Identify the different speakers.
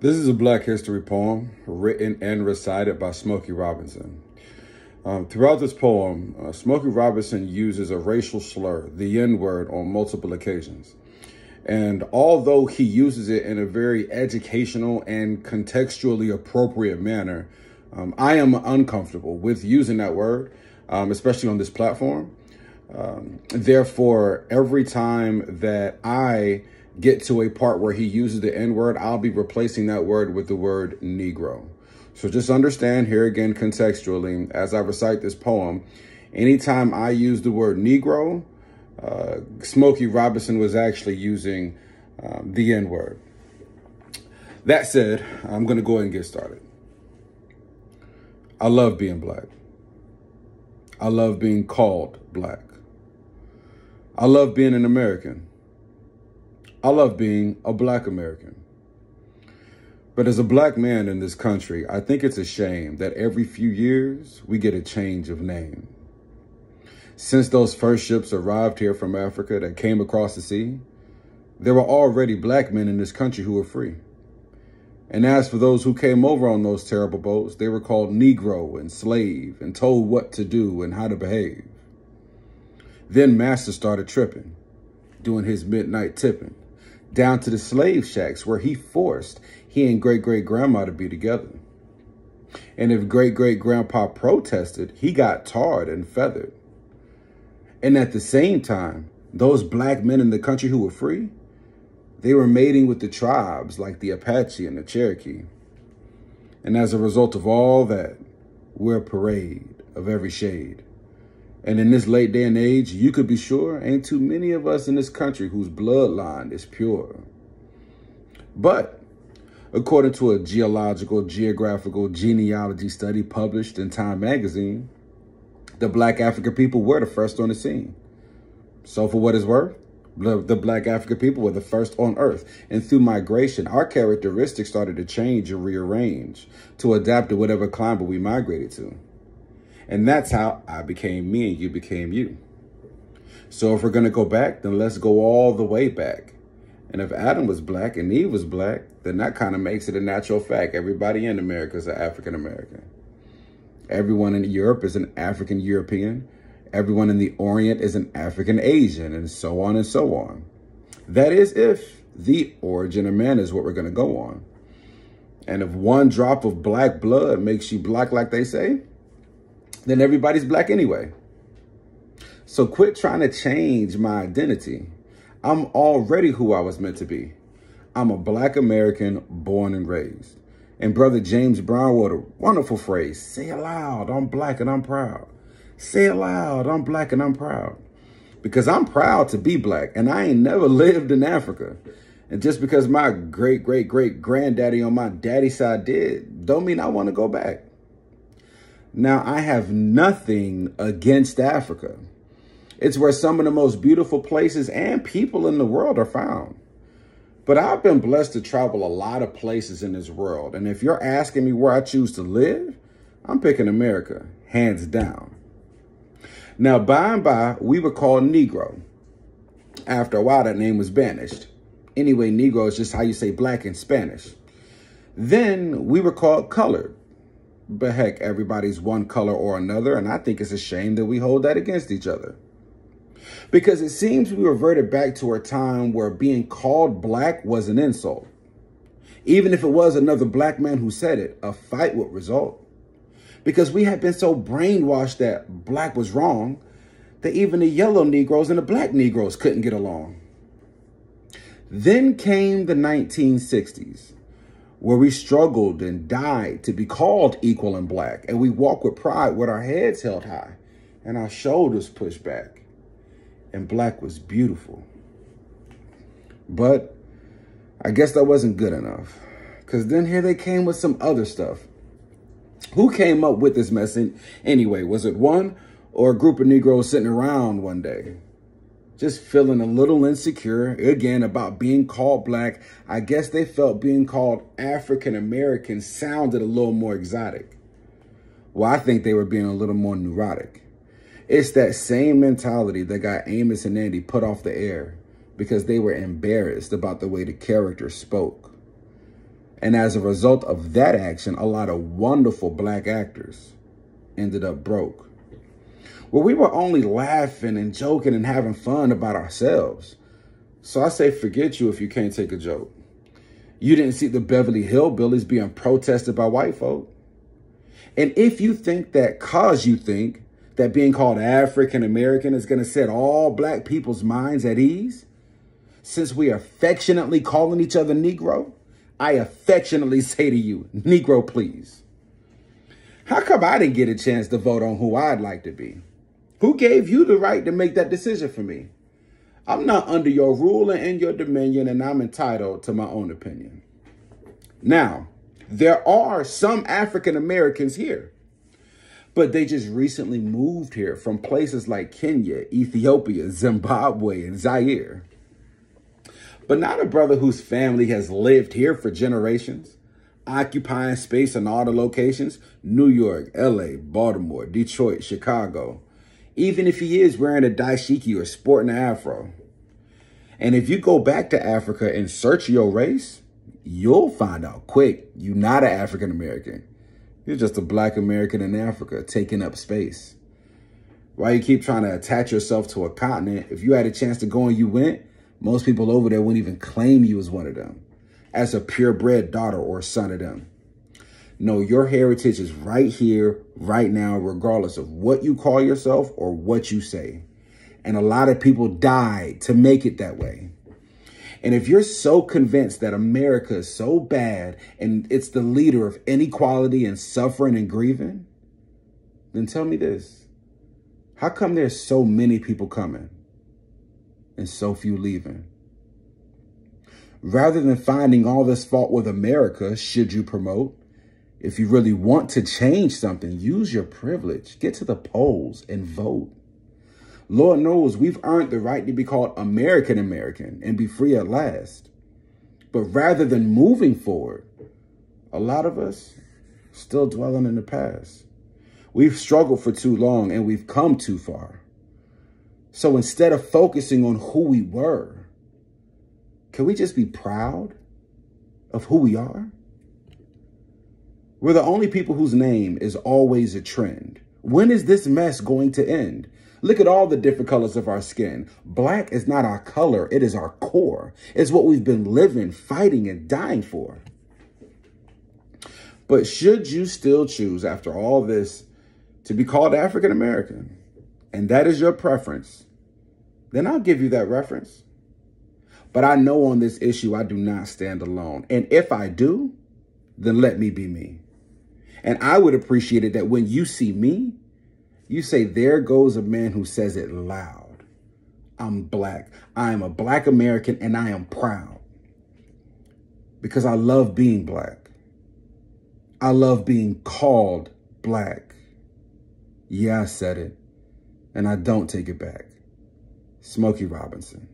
Speaker 1: This is a Black History poem written and recited by Smokey Robinson. Um, throughout this poem, uh, Smokey Robinson uses a racial slur, the N word, on multiple occasions. And although he uses it in a very educational and contextually appropriate manner, um, I am uncomfortable with using that word, um, especially on this platform. Um, therefore, every time that I get to a part where he uses the N word, I'll be replacing that word with the word Negro. So just understand here again contextually, as I recite this poem, anytime I use the word Negro, uh, Smokey Robinson was actually using um, the N word. That said, I'm going to go ahead and get started. I love being black. I love being called black. I love being an American. I love being a black American. But as a black man in this country, I think it's a shame that every few years we get a change of name. Since those first ships arrived here from Africa that came across the sea, there were already black men in this country who were free. And as for those who came over on those terrible boats, they were called Negro and slave and told what to do and how to behave. Then Master started tripping, doing his midnight tipping down to the slave shacks where he forced he and great great grandma to be together. And if great great grandpa protested, he got tarred and feathered. And at the same time, those black men in the country who were free, they were mating with the tribes like the Apache and the Cherokee. And as a result of all that, we're a parade of every shade. And in this late day and age, you could be sure ain't too many of us in this country whose bloodline is pure. But according to a geological, geographical genealogy study published in Time magazine, the black African people were the first on the scene. So for what it's worth, the black African people were the first on earth. And through migration, our characteristics started to change and rearrange to adapt to whatever climate we migrated to. And that's how I became me and you became you. So if we're going to go back, then let's go all the way back. And if Adam was black and Eve was black, then that kind of makes it a natural fact. Everybody in America is an African American. Everyone in Europe is an African European. Everyone in the Orient is an African Asian, and so on and so on. That is if the origin of man is what we're going to go on. And if one drop of black blood makes you black like they say, then everybody's black anyway. So quit trying to change my identity. I'm already who I was meant to be. I'm a black American born and raised. And brother James Brown wrote a wonderful phrase, say aloud, I'm black and I'm proud. Say aloud, I'm black and I'm proud. Because I'm proud to be black and I ain't never lived in Africa. And just because my great, great, great granddaddy on my daddy side did, don't mean I want to go back. Now, I have nothing against Africa. It's where some of the most beautiful places and people in the world are found. But I've been blessed to travel a lot of places in this world. And if you're asking me where I choose to live, I'm picking America, hands down. Now, by and by, we were called Negro. After a while, that name was banished. Anyway, Negro is just how you say black in Spanish. Then we were called colored. But heck, everybody's one color or another, and I think it's a shame that we hold that against each other. Because it seems we reverted back to a time where being called black was an insult. Even if it was another black man who said it, a fight would result. Because we had been so brainwashed that black was wrong, that even the yellow Negroes and the black Negroes couldn't get along. Then came the 1960s where we struggled and died to be called equal and black. And we walk with pride with our heads held high and our shoulders pushed back. And black was beautiful. But I guess that wasn't good enough. Because then here they came with some other stuff. Who came up with this message anyway? Was it one or a group of Negroes sitting around one day? Just feeling a little insecure, again, about being called black. I guess they felt being called African American sounded a little more exotic. Well, I think they were being a little more neurotic. It's that same mentality that got Amos and Andy put off the air because they were embarrassed about the way the characters spoke. And as a result of that action, a lot of wonderful black actors ended up broke. Well, we were only laughing and joking and having fun about ourselves. So I say, forget you if you can't take a joke. You didn't see the Beverly Hillbillies being protested by white folk. And if you think that cause you think that being called African American is going to set all black people's minds at ease, since we affectionately calling each other Negro, I affectionately say to you, Negro, please. How come I didn't get a chance to vote on who I'd like to be? Who gave you the right to make that decision for me? I'm not under your rule and in your dominion, and I'm entitled to my own opinion. Now, there are some African Americans here, but they just recently moved here from places like Kenya, Ethiopia, Zimbabwe, and Zaire. But not a brother whose family has lived here for generations, occupying space in all the locations New York, LA, Baltimore, Detroit, Chicago, even if he is wearing a dashiki or sporting an afro. And if you go back to Africa and search your race, you'll find out quick you're not an African American. You're just a black American in Africa taking up space. Why you keep trying to attach yourself to a continent? If you had a chance to go and you went, most people over there wouldn't even claim you as one of them, as a purebred daughter or son of them. No, your heritage is right here, right now, regardless of what you call yourself or what you say. And a lot of people died to make it that way. And if you're so convinced that America is so bad and it's the leader of inequality and suffering and grieving, then tell me this. How come there's so many people coming and so few leaving? Rather than finding all this fault with America, should you promote, if you really want to change something, use your privilege. Get to the polls and vote. Lord knows we've earned the right to be called American American and be free at last. But rather than moving forward, a lot of us still dwelling in the past. We've struggled for too long and we've come too far. So instead of focusing on who we were, can we just be proud of who we are? We're the only people whose name is always a trend. When is this mess going to end? Look at all the different colors of our skin. Black is not our color. It is our core. It's what we've been living, fighting, and dying for. But should you still choose, after all this, to be called African American, and that is your preference, then I'll give you that reference. But I know on this issue, I do not stand alone. And if I do, then let me be me. And I would appreciate it that when you see me, you say, there goes a man who says it loud. I'm black. I am a black American and I am proud because I love being black. I love being called black. Yeah, I said it and I don't take it back. Smokey Robinson.